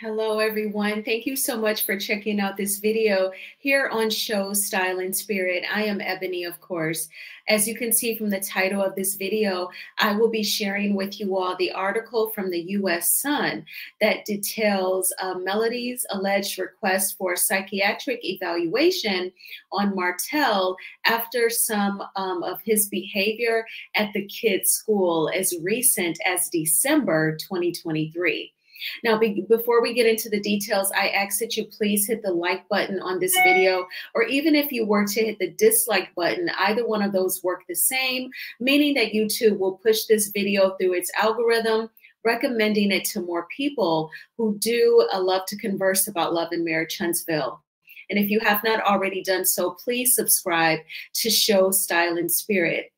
Hello, everyone. Thank you so much for checking out this video here on Shows Style and Spirit. I am Ebony, of course. As you can see from the title of this video, I will be sharing with you all the article from the U.S. Sun that details uh, Melody's alleged request for psychiatric evaluation on Martell after some um, of his behavior at the kid's school as recent as December 2023. Now, be, before we get into the details, I ask that you please hit the like button on this video, or even if you were to hit the dislike button, either one of those work the same, meaning that YouTube will push this video through its algorithm recommending it to more people who do uh, love to converse about love and marriage Huntsville. And if you have not already done so, please subscribe to Shows Style and Spirit.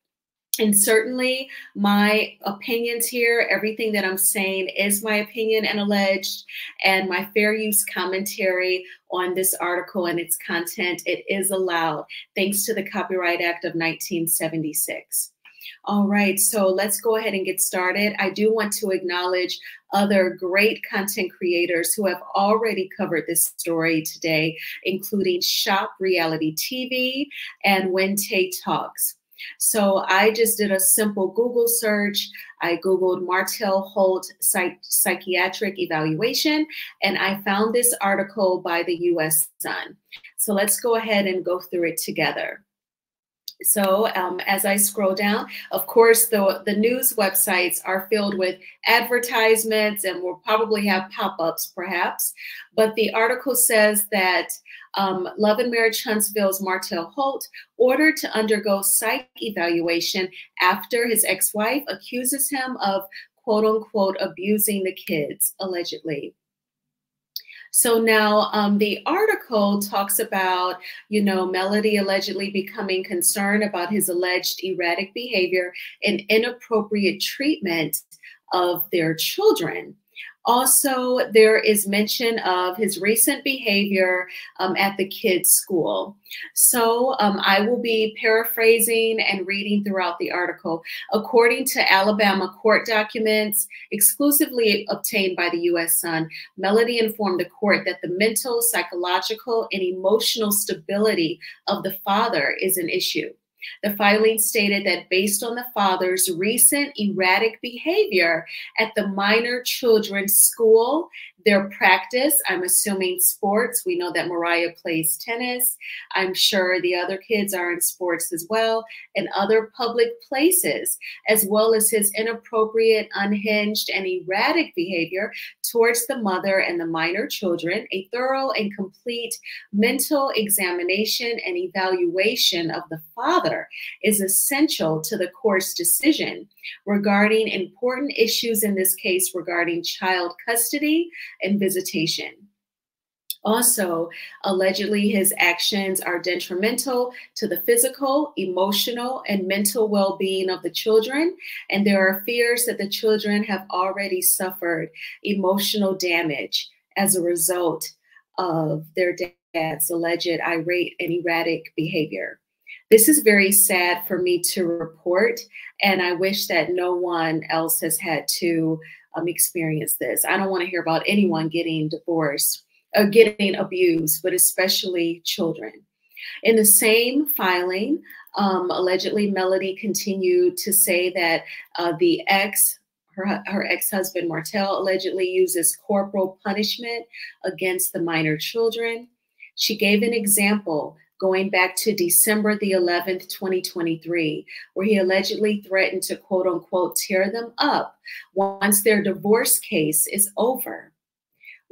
And certainly, my opinions here, everything that I'm saying is my opinion and alleged, and my fair use commentary on this article and its content, it is allowed thanks to the Copyright Act of 1976. All right, so let's go ahead and get started. I do want to acknowledge other great content creators who have already covered this story today, including Shop Reality TV and Wente Talks. So I just did a simple Google search. I Googled Martell Holt psych psychiatric evaluation, and I found this article by the US Sun. So let's go ahead and go through it together. So um, as I scroll down, of course, the, the news websites are filled with advertisements and will probably have pop-ups perhaps. But the article says that um, Love and Marriage Huntsville's Martell Holt ordered to undergo psych evaluation after his ex-wife accuses him of quote unquote abusing the kids, allegedly. So now um, the article talks about, you know, Melody allegedly becoming concerned about his alleged erratic behavior and inappropriate treatment of their children. Also, there is mention of his recent behavior um, at the kids' school. So um, I will be paraphrasing and reading throughout the article. According to Alabama court documents exclusively obtained by the U.S. Sun, Melody informed the court that the mental, psychological, and emotional stability of the father is an issue. The filing stated that based on the father's recent erratic behavior at the minor children's school, their practice, I'm assuming sports. We know that Mariah plays tennis. I'm sure the other kids are in sports as well, and other public places, as well as his inappropriate, unhinged, and erratic behavior towards the mother and the minor children. A thorough and complete mental examination and evaluation of the father is essential to the court's decision regarding important issues in this case regarding child custody and visitation. Also, allegedly, his actions are detrimental to the physical, emotional, and mental well being of the children. And there are fears that the children have already suffered emotional damage as a result of their dad's alleged irate and erratic behavior. This is very sad for me to report, and I wish that no one else has had to um, experience this. I don't want to hear about anyone getting divorced or getting abused, but especially children. In the same filing, um, allegedly, Melody continued to say that uh, the ex, her, her ex-husband Martell, allegedly uses corporal punishment against the minor children. She gave an example going back to December the 11th, 2023, where he allegedly threatened to quote unquote tear them up once their divorce case is over,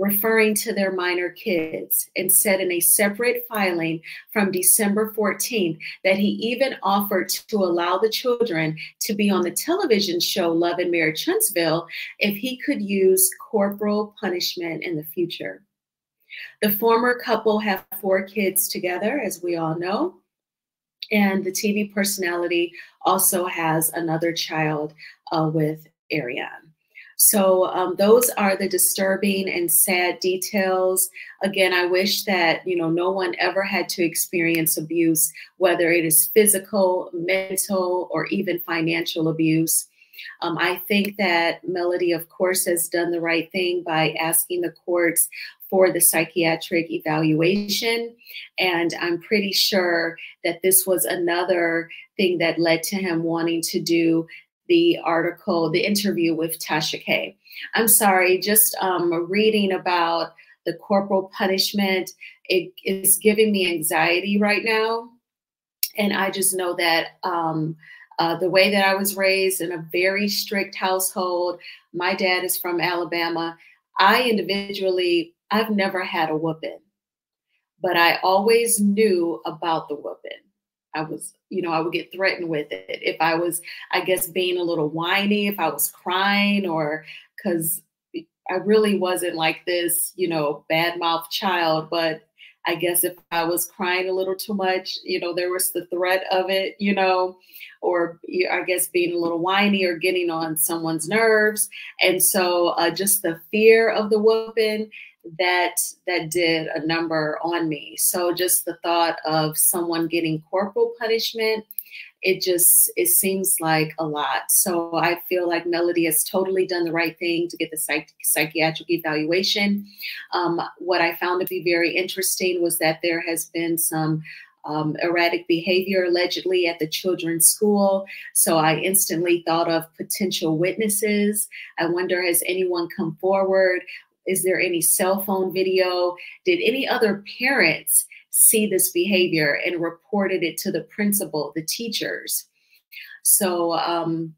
referring to their minor kids, and said in a separate filing from December 14th that he even offered to allow the children to be on the television show Love and Marriage Huntsville if he could use corporal punishment in the future. The former couple have four kids together, as we all know. And the TV personality also has another child uh, with Arionne. So um, those are the disturbing and sad details. Again, I wish that you know no one ever had to experience abuse, whether it is physical, mental, or even financial abuse. Um, I think that Melody, of course, has done the right thing by asking the courts for the psychiatric evaluation. And I'm pretty sure that this was another thing that led to him wanting to do the article, the interview with Tasha K. I'm sorry, just um, reading about the corporal punishment, it is giving me anxiety right now. And I just know that um, uh, the way that I was raised in a very strict household, my dad is from Alabama. I individually, I've never had a whooping, but I always knew about the whooping. I was, you know, I would get threatened with it. If I was, I guess, being a little whiny, if I was crying, or because I really wasn't like this, you know, bad mouth child, but I guess if I was crying a little too much, you know, there was the threat of it, you know, or I guess being a little whiny or getting on someone's nerves. And so uh, just the fear of the whooping that that did a number on me. So just the thought of someone getting corporal punishment it just it seems like a lot so i feel like melody has totally done the right thing to get the psych psychiatric evaluation um, what i found to be very interesting was that there has been some um, erratic behavior allegedly at the children's school. So I instantly thought of potential witnesses. I wonder, has anyone come forward? Is there any cell phone video? Did any other parents see this behavior and reported it to the principal, the teachers. So, um,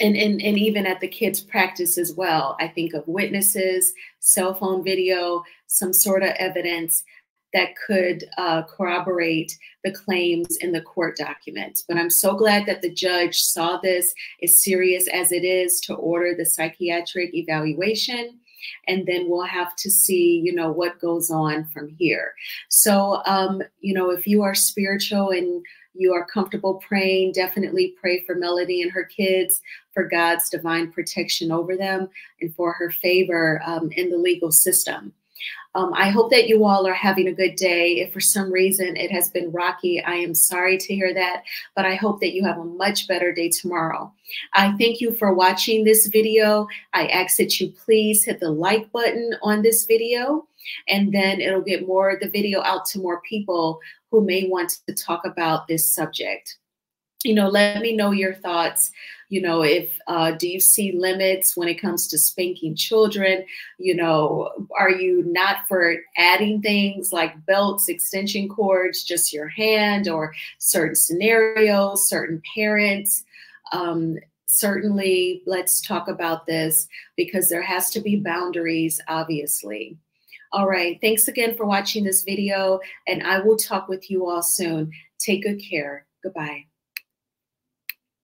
and, and, and even at the kids' practice as well, I think of witnesses, cell phone video, some sort of evidence that could uh, corroborate the claims in the court documents. But I'm so glad that the judge saw this as serious as it is to order the psychiatric evaluation and then we'll have to see you know what goes on from here. So um, you know if you are spiritual and you are comfortable praying definitely pray for melody and her kids for god's divine protection over them and for her favor um, in the legal system um, I hope that you all are having a good day. If for some reason it has been rocky, I am sorry to hear that, but I hope that you have a much better day tomorrow. I thank you for watching this video. I ask that you please hit the like button on this video, and then it'll get more the video out to more people who may want to talk about this subject you know, let me know your thoughts. You know, if uh, do you see limits when it comes to spanking children? You know, are you not for adding things like belts, extension cords, just your hand, or certain scenarios, certain parents? Um, certainly, let's talk about this because there has to be boundaries, obviously. All right, thanks again for watching this video, and I will talk with you all soon. Take good care. Goodbye.